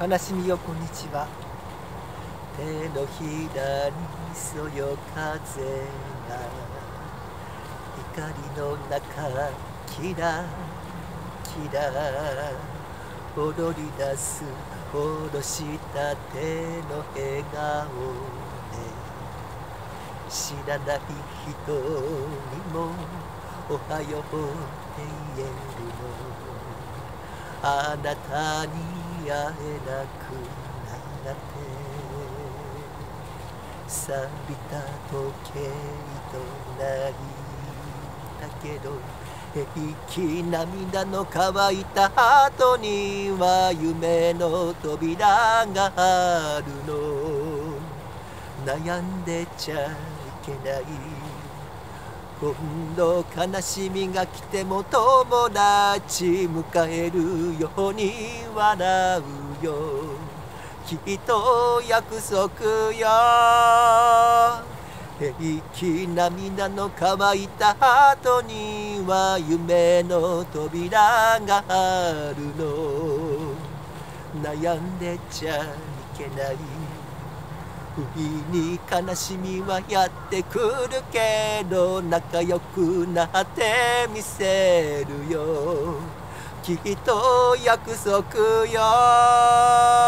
悲しみよこんにちは。手のひらにそよ風が光の中キラキラ踊り出す下ろした手の笑顔で知らない人にもおはようって言えるの。あなたにえなくなって錆びた時計となりだけど平気涙の乾いた後には夢の扉があるの。悩んでちゃいけない。今度悲しみが来ても友達迎えるように笑うよ。きっと約束よ。平気涙の乾いた後には夢の扉があるの。悩んでちゃいけない。不意に悲しみはやってくるけど仲良くなってみせるよ。きっと約束よ。